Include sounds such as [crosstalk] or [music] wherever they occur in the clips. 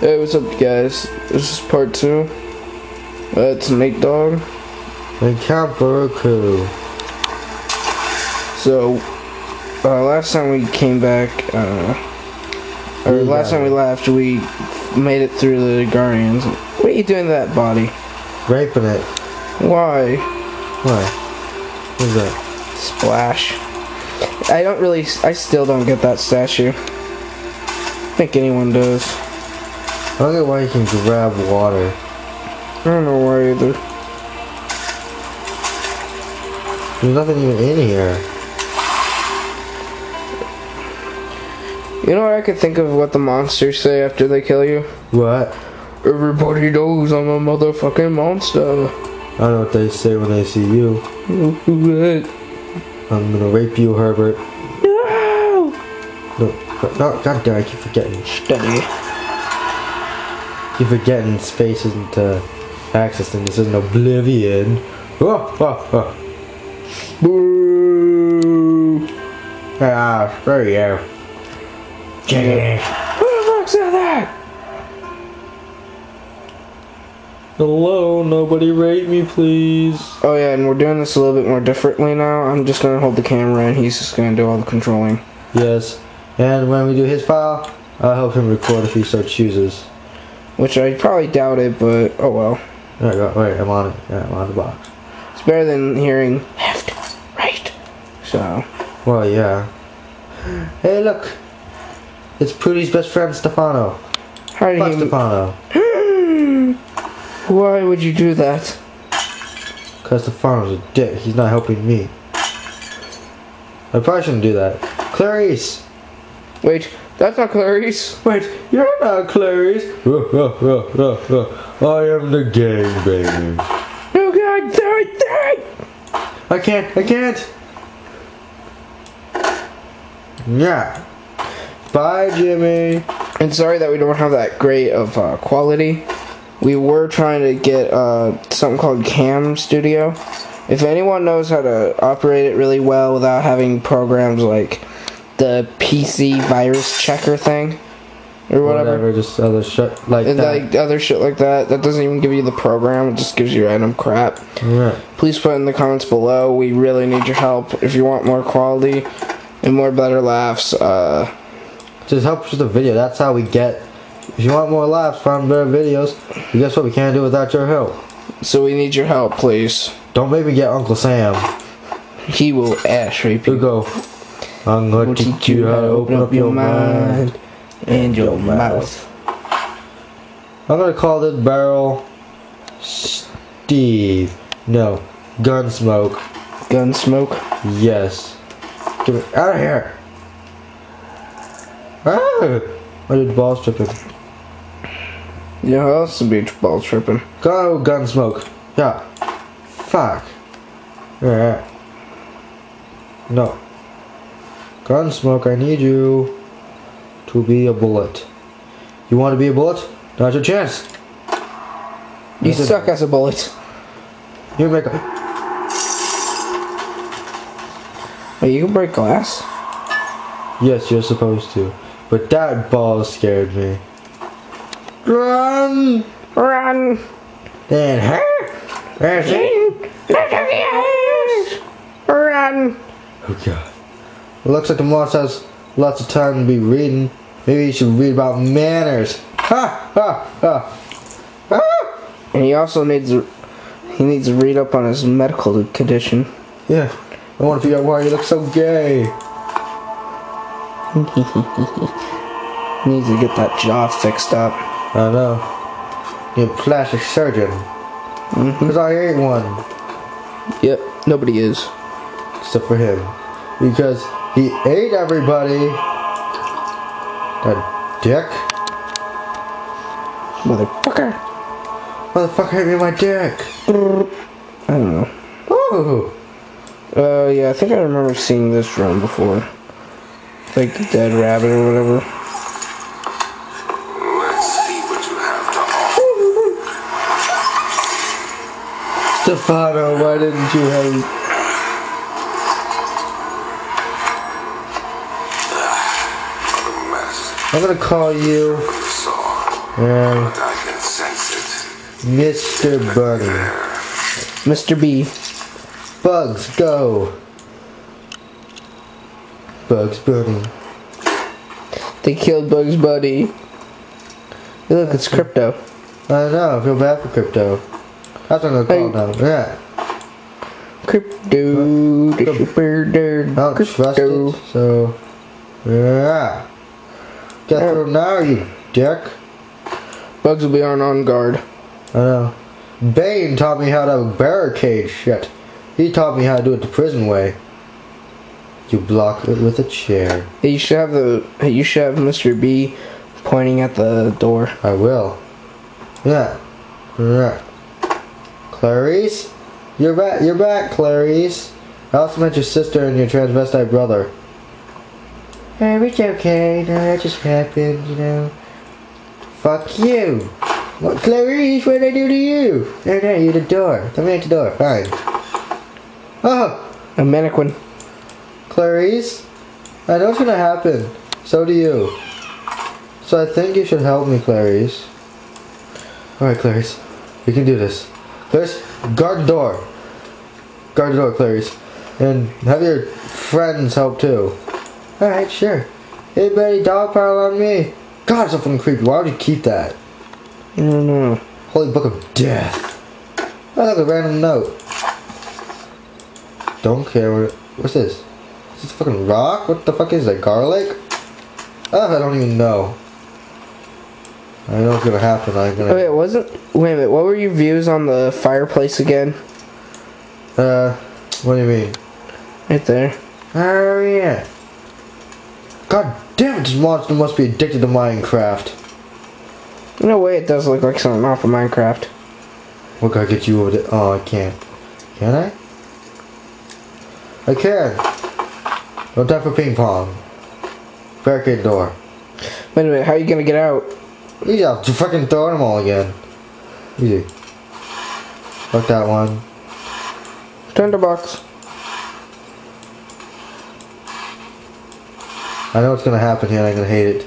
Hey, what's up, guys? This is part two. Uh, it's Nate Dog. And Count Baruku. So, uh, last time we came back, uh, or We last time we left, we made it through the Guardians. What are you doing to that body? Raping it. Why? What? What's that? Splash. I don't really, I still don't get that statue. I think anyone does. I don't get why you can grab water. I don't know why either. There's nothing even in here. You know what I could think of what the monsters say after they kill you? What? Everybody knows I'm a motherfucking monster. I don't know what they say when they see you. No! I'm gonna rape you, Herbert. No, no, god damn, I keep forgetting. Steady. Keep forgetting space isn't uh, access and this isn't oblivion. Oh, oh, oh. Boo! Ah, there you go. Yeah. Who the fuck said that? Hello, nobody rape me, please. Oh yeah, and we're doing this a little bit more differently now. I'm just gonna hold the camera and he's just gonna do all the controlling. Yes, and when we do his file, I'll help him record if he so chooses. Which I probably doubt it, but oh well. There we go. Wait, I'm on it. Yeah, I'm on the box. It's better than hearing left, right. So, Well, yeah. Hey, look. It's Prudy's best friend, Stephano. how Fuck you... Stephano. [gasps] Why would you do that? Because Stephano's a dick. He's not helping me. I probably shouldn't do that. Clarice! Wait, that's not Clarice. Wait, you're not Clarice. [laughs] I am the gangbanger. Oh god, die, die! I can't, I can't! Yeah. Bye, Jimmy. And sorry that we don't have that great of uh, quality. We were trying to get uh, something called Cam Studio. If anyone knows how to operate it really well without having programs like the PC virus checker thing or whatever, Whatever, just other shit like and that. like other shit like that, that doesn't even give you the program. It just gives you random crap. yeah. Please put in the comments below. We really need your help if you want more quality and more better laughs. Uh, Just help us with the video. That's how we get. If you want more laughs, find better videos. But guess what? We can't do without your help. so we need your help, please. Don't make me get Uncle Sam. He will ash rape You you. go. I'm gonna teach you how to open up your mind. and your mouth. I'm gonna call this barrel Steve. No, Gunsmoke. Gunsmoke. Yes. Get me out of here. Ah! I did ball stripping. Who else would be ball tripping? Go, Gunsmoke. Yeah. Fuck. Yeah. No. Gunsmoke, I need you to be a bullet. You want to be a bullet? Now's your chance. You suck as a bullet. You make a. Wait, you can break glass? Yes, you're supposed to. But that ball scared me. Run! Run! Then her! There's. Run! Oh god. It looks like the moss has lots of time to be reading. Maybe you should read about manners. Ha ha ha. Ah! And he also needs to, he needs to read up on his medical condition. Yeah. I want to figure out why you look so gay. He [laughs] needs to get that jaw fixed up. I know. You're a plastic surgeon. Because I ain't one. Yep, nobody is. Except for him. Because he ate everybody. That dick. Motherfucker. Motherfucker hit me with my dick. I don't know. Oh. Uh, yeah, I think I remember seeing this drone before. Like the dead rabbit or whatever. Let's see what you have to offer. Stephano, why didn't you have... I'm gonna call you you saw. And But I can sense it. Mr. Bunny. Mr. B. Bugs, go! Bugs Bunny. They killed Bugs Bunny. Hey, look, it's crypto. I know, I feel bad for crypto. That's what I'm gonna call now. Yeah. Crypto. the super nerd, I don't trust it, so. Yeah. Get through now, you dick. Bugs will be on on guard. I know. Bane taught me how to barricade shit. He taught me how to do it the prison way. You block it with a chair. You should have the. You should have Mr. B pointing at the door. I will. Yeah. Yeah. Clarice? You're back you're back, Clarice. I also met your sister and your transvestite brother. It's okay. No, that just happened, you know. Fuck you. What, Clarice, what did I do to you? No, no, you're the door. Come me at the door. Fine. Oh, A mannequin. Clarice, I know what's gonna happen. So do you. So I think you should help me, Clarice. Alright, Clarice. We can do this. Clarice, guard the door. Guard the door, Clarice. And have your friends help too. Alright, sure. Hey, buddy, dog pile on me. God, it's so fucking creepy. Why would you keep that? I don't know. Holy Book of Death. Oh, look, a random note. Don't care what. What's this? Is this fucking rock? What the fuck is that? Garlic? Oh, I don't even know. I know what's gonna happen. I'm gonna. Wait, wasn't. Wait a minute. What were your views on the fireplace again? Uh, what do you mean? Right there. Oh yeah. God damn it! This monster must be addicted to Minecraft. No way, it does look like something off of Minecraft. What can I get you over there? Oh, I can't. Can I? I can. No time for ping pong. Barricade the door. Wait a minute, how are you gonna get out? Easy, I'll just fucking throw them all again. Easy. Fuck that one. Tinderbox. I know what's gonna happen here and I'm gonna hate it.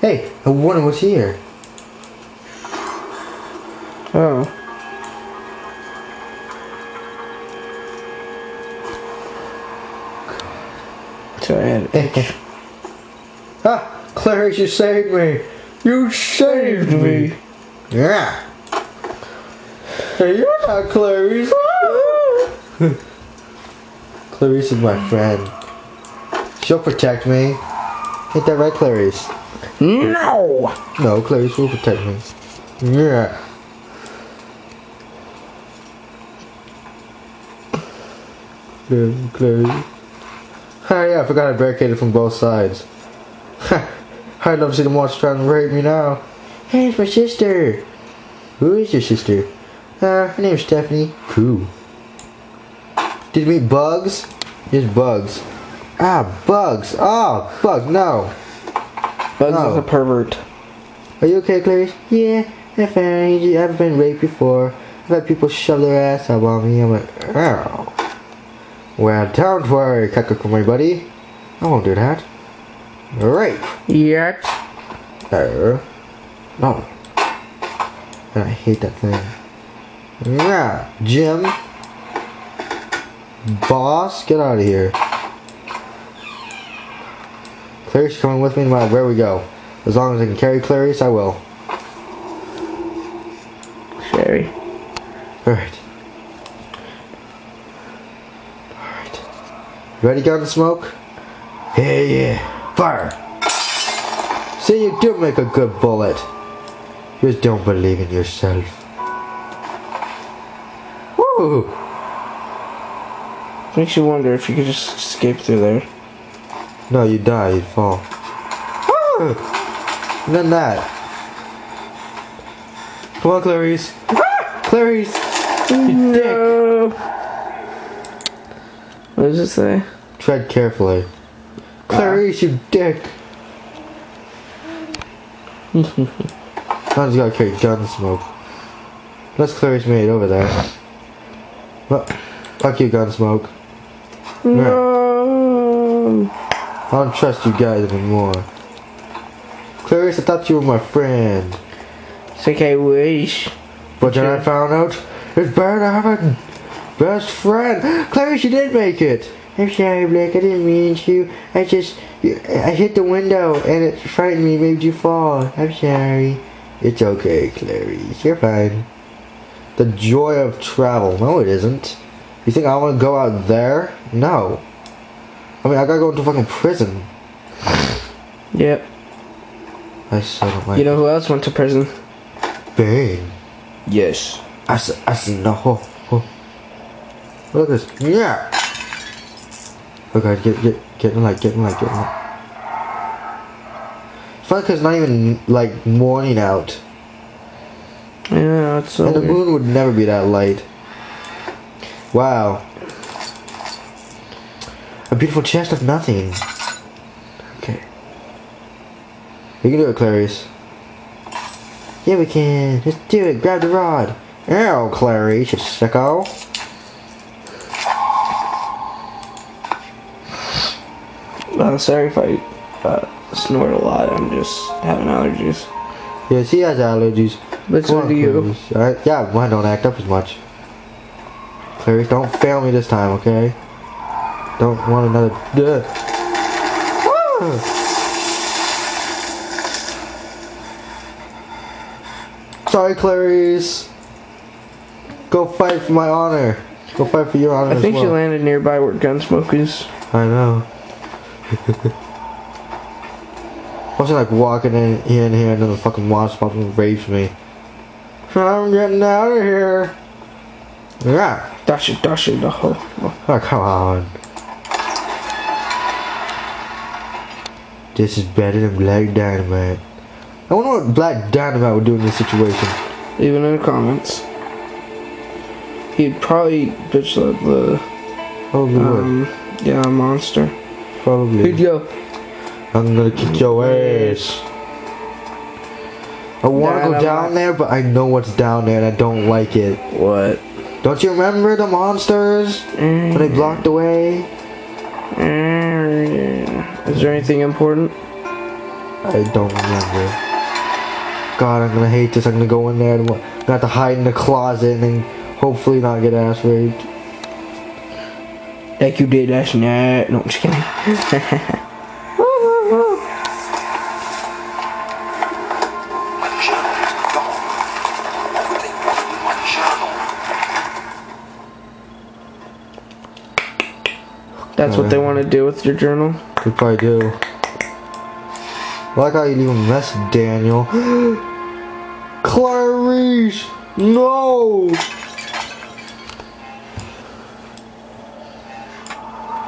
Hey, I wonder what's here. Oh. So I had ah, Clarice, you saved me. You saved me. Yeah. Hey, you're not Clarice. [laughs] Clarice is my friend. She'll protect me. Ain't that right, Clarice? No! No, Clarice will protect me. Yeah. Clarice, Clarice. Oh yeah, I forgot I barricaded from both sides. I'd love to see the monster trying to rape me now. Hey, it's my sister. Who is your sister? Uh, her name's Stephanie. Cool. Did you meet Bugs? Here's Bugs. Ah, Bugs. Oh, Bugs, no. Bugs No. is a pervert. Are you okay, Clarice? Yeah, I'm fine. I've been raped before. I've had people shove their ass up on me. I'm like, oh. Well, don't worry, my buddy. I won't do that. Rape. Yet. Uh, no. And I hate that thing. Yeah, Jim. Boss, get out of here. Clarice coming with me no matter where we go. As long as I can carry Clarice, I will. Sherry. Alright. Alright. Ready, gun to smoke? Yeah, yeah. Fire! See, you do make a good bullet. You just don't believe in yourself. Woo! Makes you wonder if you could just escape through there. No, you die, you'd fall. Woo! And then that. Come on, Clarice. Ah! Clarice! You dick! What does it say? Tread carefully. Clarice, you dick! Sounds gotta carry Gunsmoke. Let's Clarice made over there. Well, fuck you, Gunsmoke. No. I don't trust you guys anymore. Clarice, I thought you were my friend. It's I wish. But then I found out it's better to have a best friend. Clarice, you did make it. I'm sorry, Blake. I didn't mean to. I just I hit the window and it frightened me, made you fall. I'm sorry. It's okay, Clarice. You're fine. The joy of travel. No, it isn't. You think I want to go out there? No. Oh, I mean, I gotta go into fucking prison. Yep. I don't like You know who else went to prison? Bane. Yes. I said, I said no. Oh, oh. Look at this. Yeah. Oh, okay, get get get in light, get in light, get in light. It's funny 'cause it's not even like morning out, Yeah, it's so and the weird. moon would never be that light. Wow. A beautiful chest of nothing. Okay. We can do it, Clarice. Yeah, we can. Let's do it. Grab the rod. Ow, Clarice, you sicko. Uh, sorry if I uh, snort a lot. I'm just having allergies. Yes, he has allergies. So Come on, do you. Clarice. Alright, yeah, mine don't act up as much. Clarice, don't fail me this time, okay? Don't want another. Duh. Ah. Sorry, Clarice. Go fight for my honor. Go fight for your honor. I think well. she landed nearby where Gunsmoke is. I know. [laughs] Wasn't like walking in here and here and then the fucking pops and rapes me. I'm getting out of here. Yeah. Dash it, dash it, oh. Oh, come on. This is better than Black Dynamite. I wonder what Black Dynamite would do in this situation. Even in the comments. He'd probably bitch slap the, Probably would. um, yeah, monster. Probably. He'd go, I'm gonna kick your ass. I wanna go down there, but I know what's down there and I don't like it. what? Don't you remember the monsters? When they blocked the way? Is there anything important? I don't remember. God, I'm gonna hate this. I'm gonna go in there and I'm gonna have to hide in the closet and then hopefully not get ass raped. Like you did last night. No, I'm just kidding. [laughs] That's what they want to do with your journal. They probably do. I like how you leave a mess, Daniel. [gasps] Clarice! No!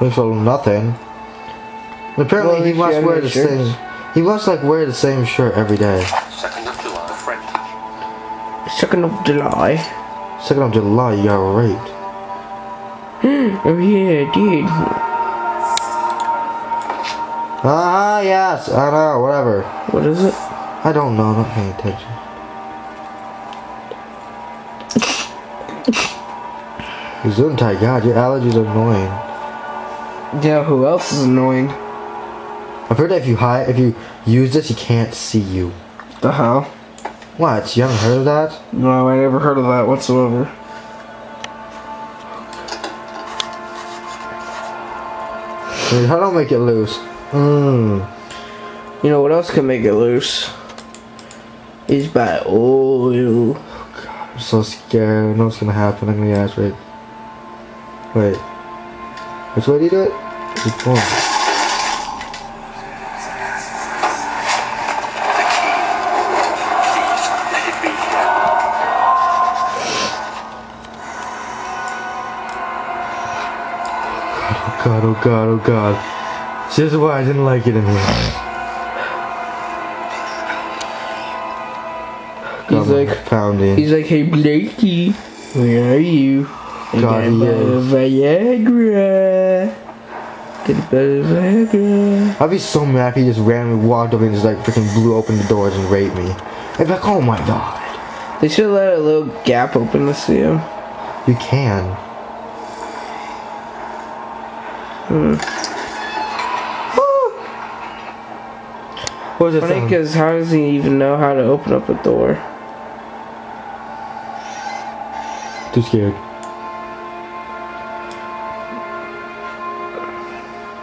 Looks like nothing. Apparently Well, he she must wear the shirts. same. He must like wear the same shirt every day. Second of July, French. Second of July. Second of July, you got raped. [gasps] Oh yeah, dude. Ah, yes, I know, whatever. What is it? I don't know, I'm not paying attention. Gesundheit, God, your allergies are annoying. Yeah, who else is annoying? I've heard that if you hide, if you use this, he can't see you. The hell? What? You haven't heard of that? No, I never heard of that whatsoever. Wait, how do I make it loose? Mmm. You know what else can make it loose? Is by oil. God, I'm so scared. I know what's gonna happen. I'm gonna get ass raped. Wait. Which way do you do it? Which one? Let it be here. Oh god, oh god, oh god. This is why I didn't like it in here. He's like- pounding. He's like, hey Blakey, where are you? God, he of Viagra. Get of Viagra. I'd be so mad if he just randomly walked up and just like freaking blew open the doors and raped me. I'd be like, oh my god. They should let a little gap open to see him. You can. Hmm. What Funny because how does he even know how to open up a door? Too scared.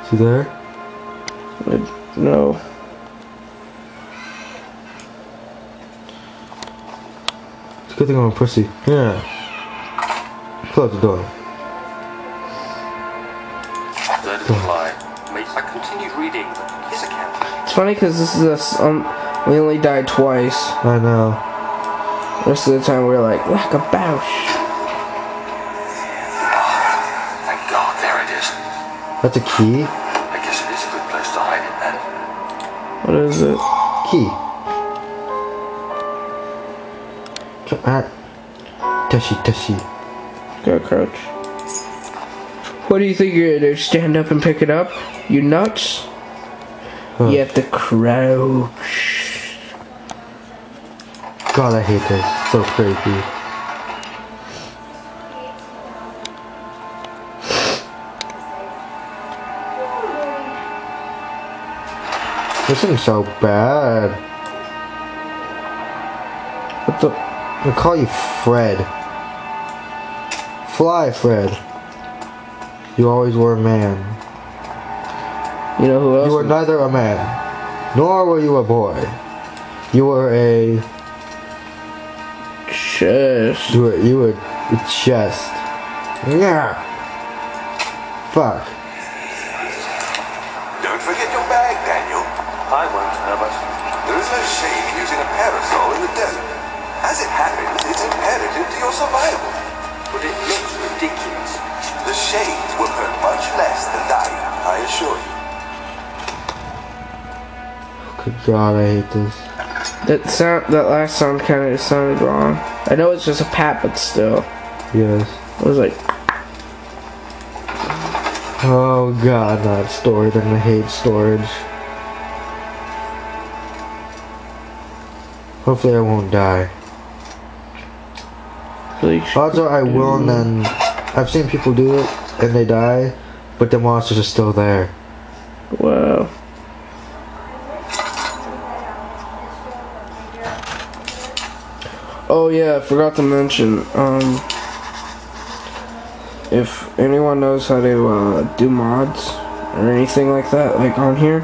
She there? Uh, no. It's a good thing I'm a pussy. Yeah. Close the door. Third of July. I continue reading? His account. It's funny because this is us. Um, we only died twice. I know. The rest of the time we are like, like a bouch. Thank God, there it is. That's a key. I guess it is a good place to hide it then. What is it? Key. Come on. Tushy, tushy. Go crouch. What do you think you're gonna do? Stand up and pick it up? You nuts? Hmm. Huh. You have to crouch. God, I hate this. It's so creepy. This isn't so bad. What the? I call you Fred. Fly, Fred. You always were a man. You know who else? You were neither a man, nor were you a boy. You were a Chest. you were you were a chest. Yeah. Fuck. Don't forget your bag, Daniel. I won't, Herbert. There is no shame in using a parasol in the desert. As it happens, it's imperative to your survival. But it looks ridiculous. The shades will hurt much less than dying, I assure you. Good God, I hate this. That sound. That last sound kind of sounded wrong. I know it's just a pat, but still, Yes. it was like. Oh God, not storage. I'm gonna hate storage. Hopefully, I won't die. Like, Odds are I will, and then I've seen people do it and they die, but the monsters are still there. wow. Oh yeah, I forgot to mention. Um, if anyone knows how to uh, do mods or anything like that, like on here,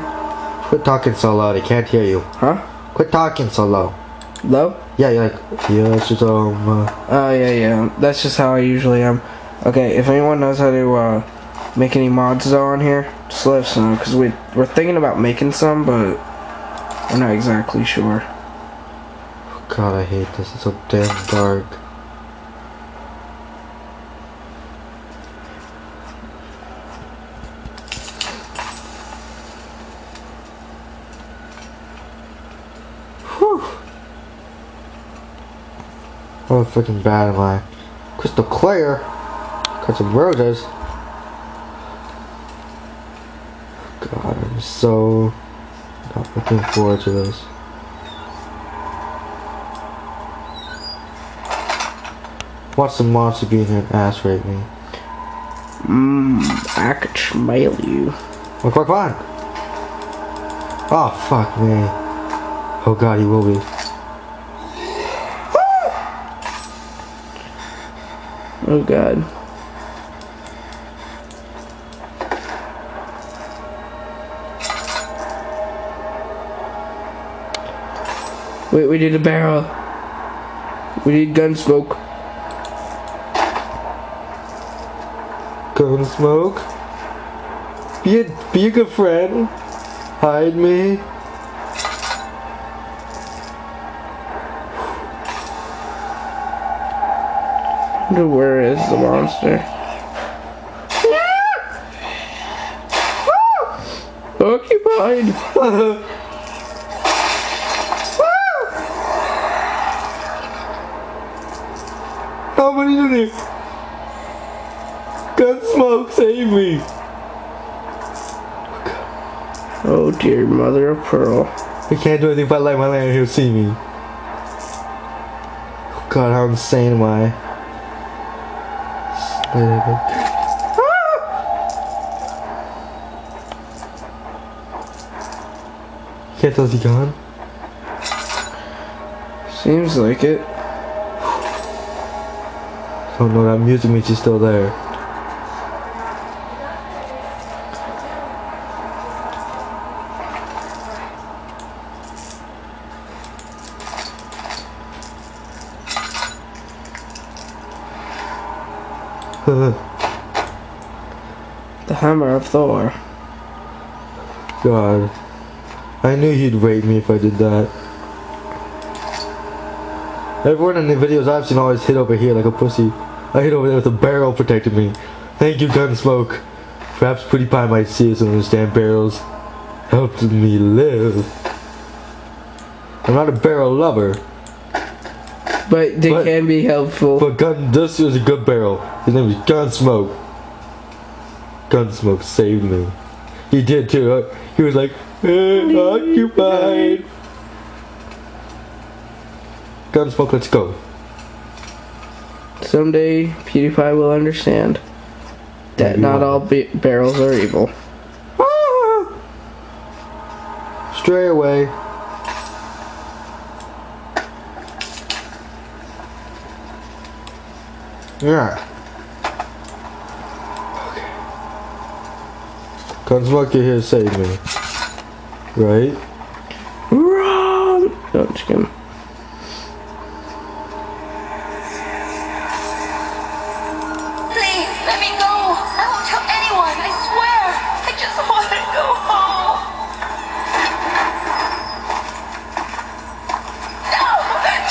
Quit talking so loud. I can't hear you. huh? Quit talking so low. Low? Yeah, you're like yes, it's um. Uh, Oh yeah, yeah. That's just how I usually am. Okay, if anyone knows how to uh, make any mods though on here, just let us know because we we're thinking about making some, but we're not exactly sure. God, I hate this. It's so damn dark. Whew. How freaking bad am I? Crystal clear. Cut some roses. God, I'm so not looking forward to this. Watch the monster be in here and ass rape me. Mmm, I could smell you. Look, look, on! Oh, fuck me. Oh god, he will be. Oh god. Wait, we need a barrel. We need Gunsmoke. Gunsmoke? Be a, be a good friend. Hide me. Where is the monster? Occupied. How many do they? Gun smoke, save me. Oh dear mother of pearl. I can't do anything if I light my lantern, he'll see me. Oh god, how insane am I? Ah! Can't tell is he gone? Seems like it. Oh no, that music means she's still there. The hammer of Thor. God. I knew he'd rape me if I did that. Everyone in the videos I've seen always hit over here like a pussy. I hit over there with a barrel protecting me. Thank you, Gunsmoke. Perhaps PewDiePie might see us and understand barrels. Helped me live. I'm not a barrel lover, But they But- can be helpful. but Gun this was a good barrel. His name was Gunsmoke. Gunsmoke saved me. He did too. Uh, He was like, eh, occupied. Gunsmoke, let's go. Someday PewDiePie will understand that Maybe not all ba- barrels are evil. Ah! Stray away. Yeah. Gunsmoke, you're here to save me. Right? Run! No, I'm just kidding. Please, let me go. I won't tell anyone, I swear. I just want to go home. No!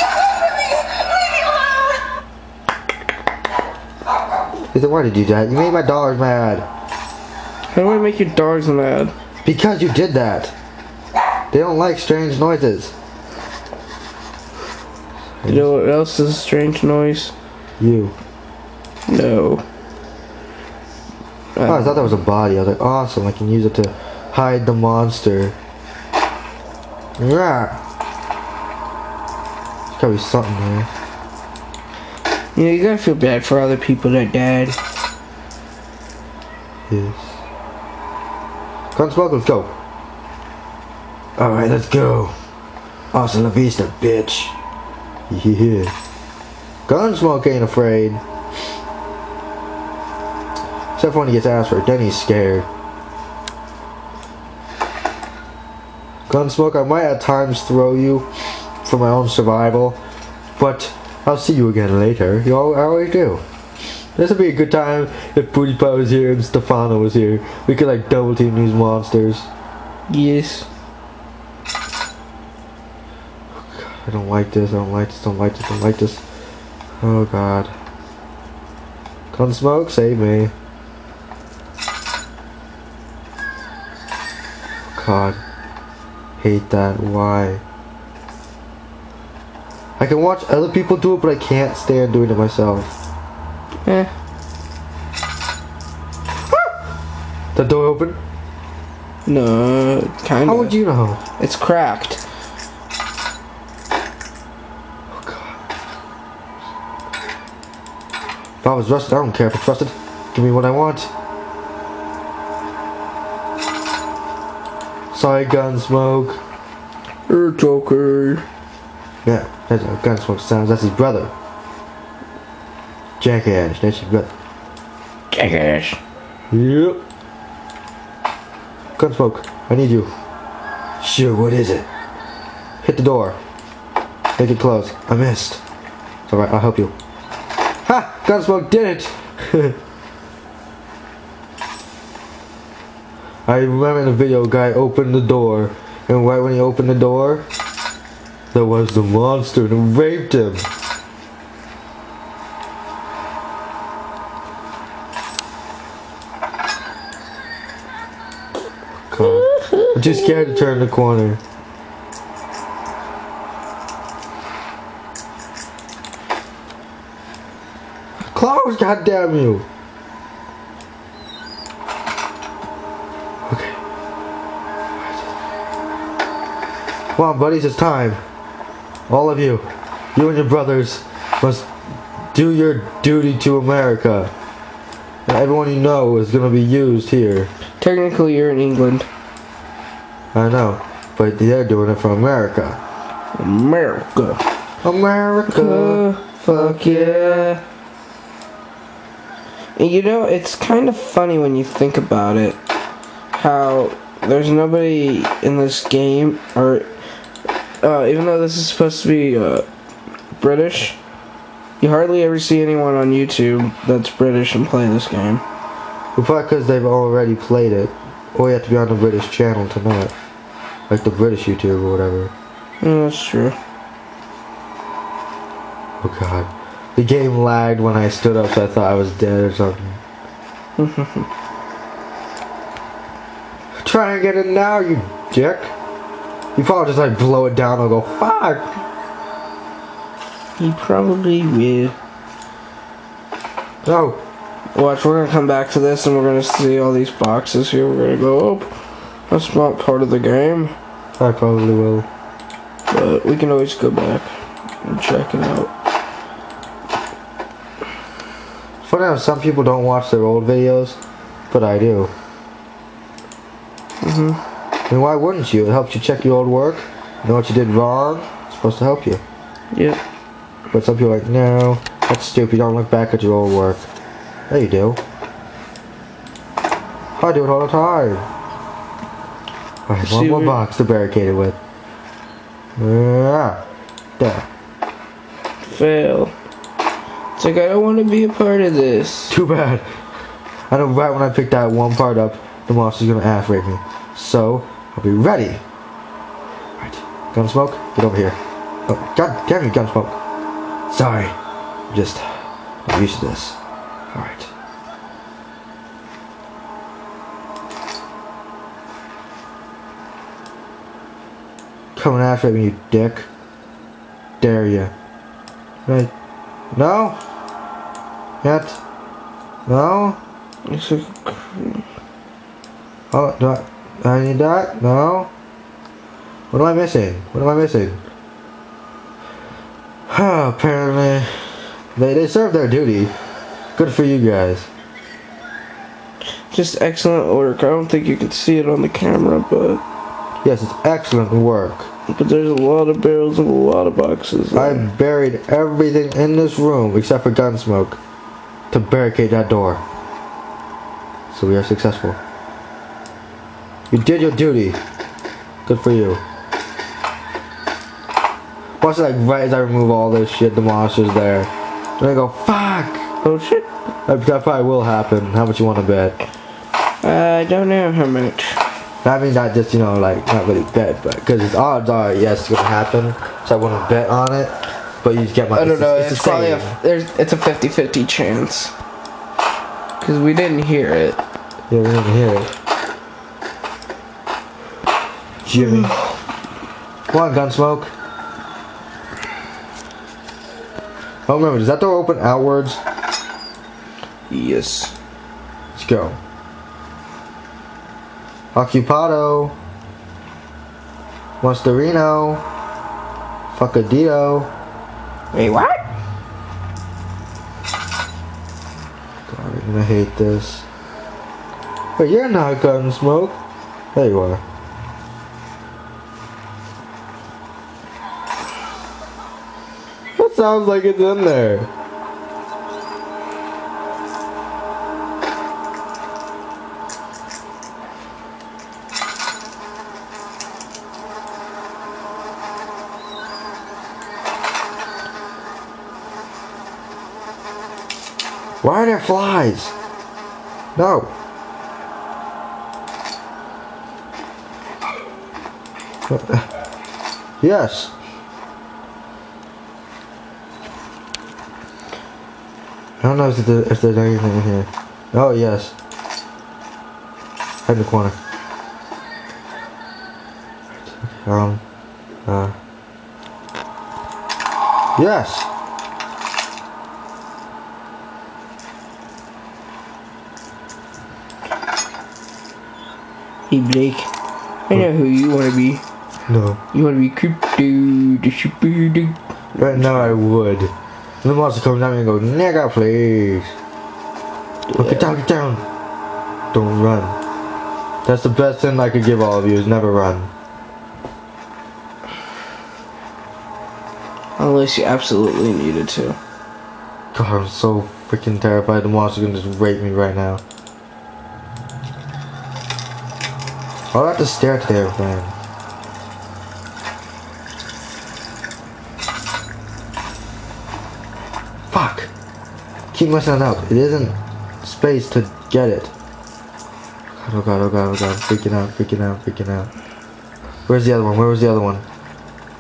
You listen me! Leave me alone! He said, why did you do that? You made my dogs mad. How do I make your dogs mad? Because you did that. They don't like strange noises. You know what else is a strange noise? You. No. Oh, I thought that was a body. I was like, awesome. I can use it to hide the monster. Yeah. There's gotta be something here. You know, you gotta feel bad for other people that died. Yes. Gunsmoke, let's go. Alright, let's go. Hasta la vista, bitch. Yeah. Gunsmoke ain't afraid. Except when he gets asked for it, then he's scared. Gunsmoke, I might at times throw you for my own survival, but I'll see you again later. You al- I always do. This would be a good time if Booty Pie was here and Stephano was here. We could like double team these monsters. Yes. I don't like this, I don't like this, I don't like this, I don't like this. Oh god. Gunsmoke, save me. God. Hate that. Why? I can watch other people do it, but I can't stand doing it myself. Eh. The door open? No, kinda. How would you know? It's cracked. Oh god. If I was rusted, I don't care if it's rusted. Give me what I want. Sorry, Gunsmoke. Er, Joker. Yeah, that's how Gunsmoke sounds. That's his brother. Jackass, that's his brother. Jackass. Yep. Gunsmoke, I need you. Sure, what is it? Hit the door. Make it close. I missed. It's alright, I'll help you. Ha! Gunsmoke did it! [laughs] I remember in the video, guy opened the door, and right when he opened the door, there was the monster and raped him. I'm too scared to turn the corner. Close, goddamn you! Okay. Come on, buddies, it's time. All of you, you and your brothers, must do your duty to America. Everyone you know is gonna be used here. Technically, you're in England. I know, but they're doing it for America. America. America. Fuck yeah. And you know, it's kind of funny when you think about it. How there's nobody in this game, or uh, even though this is supposed to be uh, British, you hardly ever see anyone on YouTube that's British and play this game. Well, probably because they've already played it. Or you have to be on the British channel to know it. Like the British YouTube or whatever. Yeah, that's true. Oh god. The game lagged when I stood up so I thought I was dead or something. [laughs] Try and get it now, you dick. You probably just like blow it down and go, fuck! He probably will. No. Watch, we're gonna come back to this and we're gonna see all these boxes here. We're gonna go, oh, that's not part of the game. I probably will. But we can always go back and check it out. Funny how some people don't watch their old videos, but I do. Mm hmm And why wouldn't you? It helps you check your old work, know what you did wrong. It's supposed to help you. Yep. But some people are like, no, that's stupid. Don't look back at your old work. You do. I do it all the time. Alright, one more box to barricade it with. Yeah. There. Fail. It's like I don't want to be a part of this. Too bad. I know right when I pick that one part up, the monster's gonna ass rape me. So, I'll be ready. Right. Gunsmoke, get over here. Oh, god damn you, Gunsmoke. Sorry. I'm just, I'm used to this. Alright. Coming after me, you dick. Dare you. Right. No? Yet? No? It's like, Oh, do I, I need that? No? What am I missing? What am I missing? [sighs] Apparently, they, they served their duty. Good for you guys. just excellent work. I don't think you can see it on the camera, but Yes, it's excellent work. but there's a lot of barrels and a lot of boxes. I buried everything in this room except for Gunsmoke to barricade that door. So we are successful. You did your duty. Good for you. Watch like right as I remove all this shit, the monster's there. And I go, fuck! Oh shit! That, that probably will happen. How much you want to bet? Uh, I don't know how much. I mean, not just, you know, like, not really bet, but, because its odds are, yes, it's gonna happen, so I wouldn't bet on it, but you just get my, I don't it's, know. it's, It's, probably a there's it's a 50-50 chance. Cause we didn't hear it. Yeah, we didn't hear it. Jimmy. [sighs] Come on, Gunsmoke. Oh, remember, does that door open outwards? Yes. Let's go. Occupado. Monsterino. Fuckadito. Wait, what? God, I'm gonna hate this. But you're not Gunsmoke. There you are. That sounds like it's in there. Are there flies? No. [laughs] Yes. I don't know if, if there's anything in here. Oh, yes. Head in the corner. Um, uh. Yes! Hey Blake, I know who you want to be. No. You want to be Crypto, the super dude. Right now I would. The monster comes me and goes, nigga, please. Oh, get down, get down. Don't run. That's the best thing I could give all of you is never run. Unless you absolutely needed to. God, I'm so freaking terrified. The monster's gonna just rape me right now. I'll have to stare at the airplane. Fuck! Keep messing up. It isn't space to get it. God, oh god, oh god, oh god. Freaking out, freaking out, freaking out. Where's the other one? Where was the other one?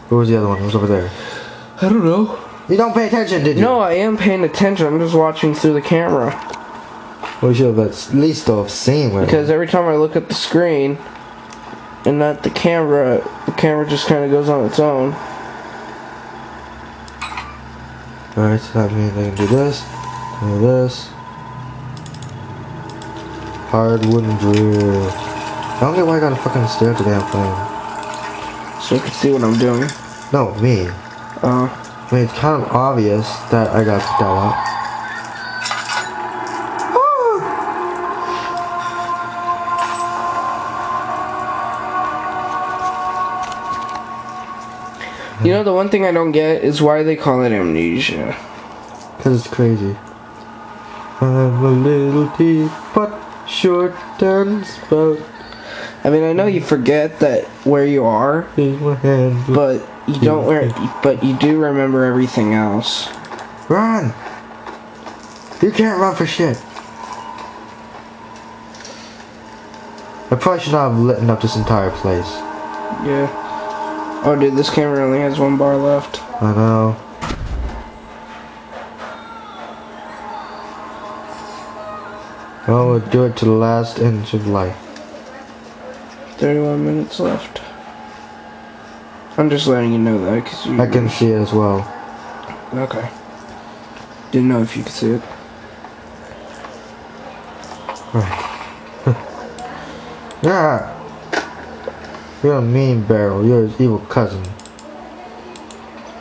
Where was the other one? It was over there. I don't know. You don't pay attention, did you? No, I am paying attention. I'm just watching through the camera. We should have at least have seen where. Because every time I look at the screen and not the camera, the camera just kind of goes on its own. Alright, so that means I can do this, do this. Hard wooden drill. I don't get why I gotta fucking stare at the damn plane. So you can see what I'm doing. No, me. Uh, I mean, it's kind of obvious that I got that out. You know, the one thing I don't get is why they call it amnesia. Because it's crazy. I'm a little teapot, short and spout. I mean, I know you forget that where you are, Here's my hand. but you don't. Re- but you do remember everything else. Run! You can't run for shit. I probably should not have lit up this entire place. Yeah. Oh, dude, this camera only has one bar left. I know. Well, we'll do it to the last inch of life. 31 minutes left. I'm just letting you know that because you. I can see it as well. Okay. Didn't know if you could see it. [laughs] Yeah! You're a mean barrel. You're his evil cousin.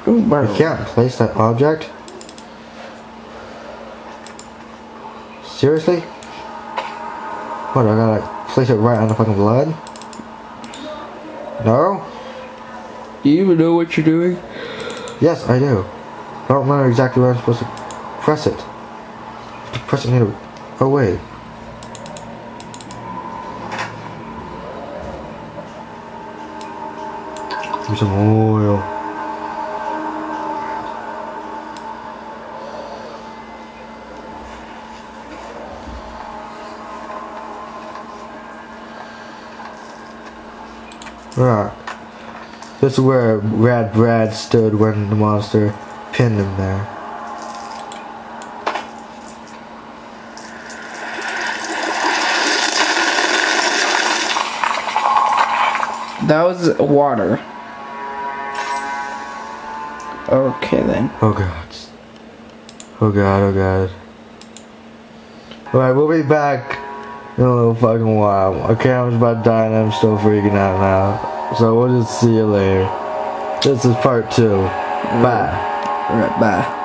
Ooh, You barrel. can't place that object? Seriously? What, I gotta like, place it right on the fucking blood? No? Do you even know what you're doing? Yes, I do. I don't remember exactly where I'm supposed to press it. To press it near the... Oh, wait. Me some oil. Right. This is where Rad Brad stood when the monster pinned him there. That was water. Okay then. Oh god. Oh god, oh god. Alright, we'll be back in a little fucking while. My camera's about to die and I'm still freaking out now. So we'll just see you later. This is part two. Bye. Alright, bye.